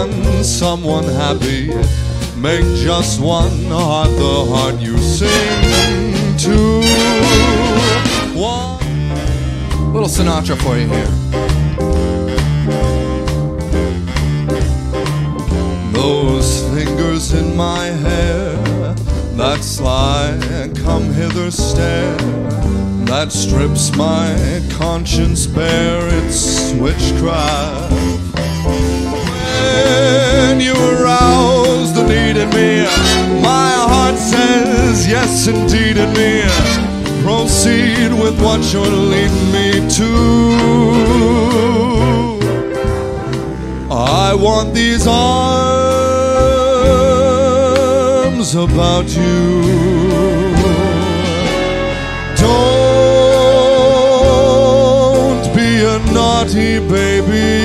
just one someone happy. Make just one heart the heart you sing to. One. Little Sinatra for you here. Those fingers in my hair, that sly come hither stare, that strips my conscience bare, it's witchcraft. When you arouse the need in me, my heart says yes indeed in me. Proceed with what you're leading me to. I want these arms about you. Don't be a naughty baby.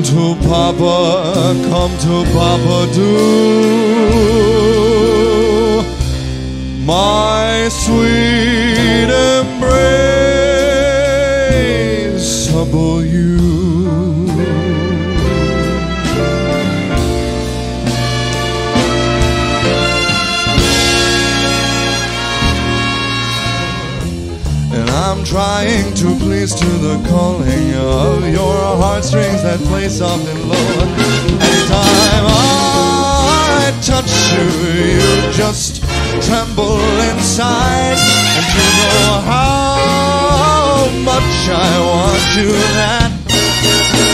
Come to Papa, come to Papa, do. My sweet embraceable you. I'm trying to please to the calling of your heartstrings that play soft and low. Anytime I touch you, you just tremble inside. And you know how much I want you that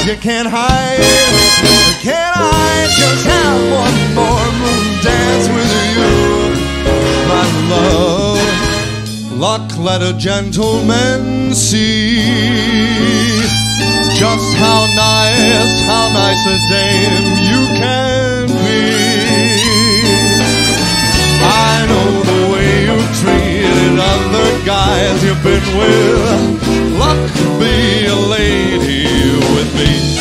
you can't hide. Luck let a gentleman see just how nice, how nice a dame you can be. I know the way you've treated other guys you've been with. Luck be a lady with me.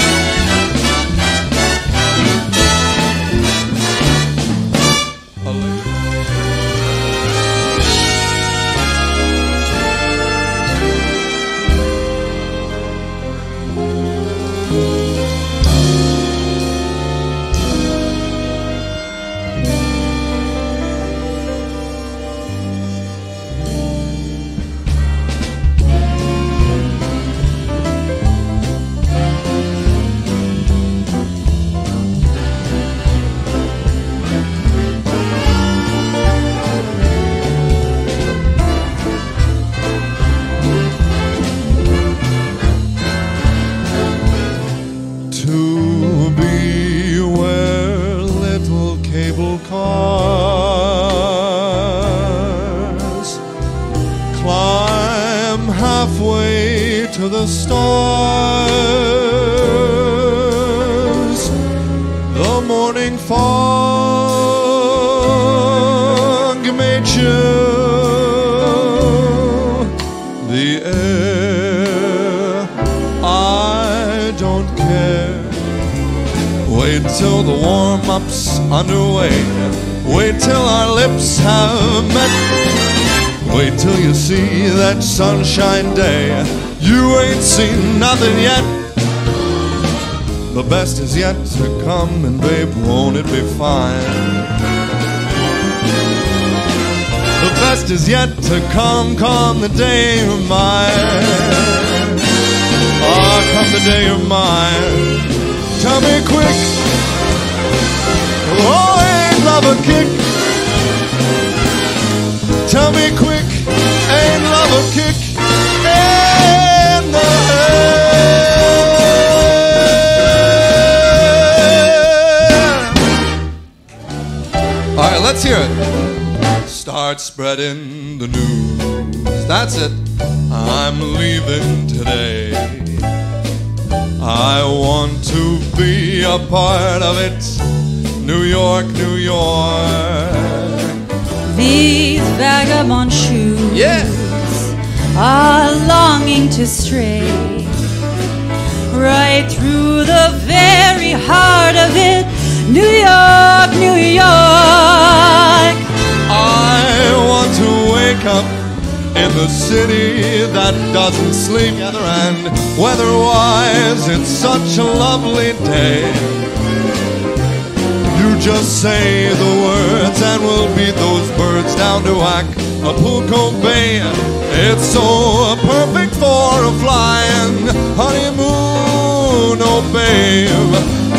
Climb halfway to the stars. The morning fog may chill the air. I don't care. Wait till the warm up's underway. Wait till our lips have met. Wait till you see that sunshine day. You ain't seen nothing yet. The best is yet to come, and babe, won't it be fine? The best is yet to come, come the day of mine. Ah, come the day of mine. Tell me quick. Oh, ain't love a kick? Tell me quick. Ain't love a kick? In the head? All right, let's hear it. Start spreading the news. That's it. I'm leaving today. I want to be a part of it. New York, New York. These vagabond shoes Yeah. are longing to stray right through the very heart of it. New York, New York. I want to wake up in the city that doesn't sleep. And weather-wise, it's such a lovely day. Just say the words and we'll beat those birds down to Acapulco Bay. It's so perfect for a flying honeymoon, oh babe.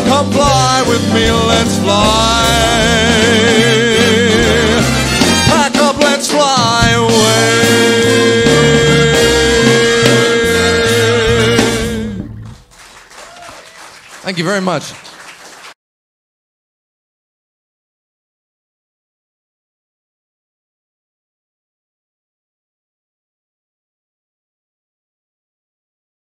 Come fly with me, let's fly. Pack up, let's fly away. Thank you very much.